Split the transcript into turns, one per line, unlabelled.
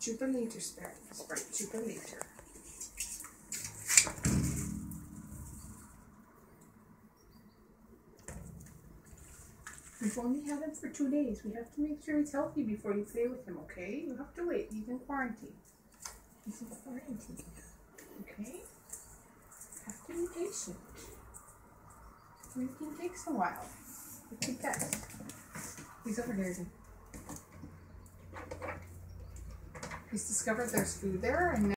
Chupa later, Sprite. Later. We've only had him for two days. We have to make sure he's healthy before you play with him, okay? You have to wait. He's in quarantine. He's in quarantine. Okay? Have to be patient. Everything takes a while. Look at that. He's over there. He's discovered there's food there and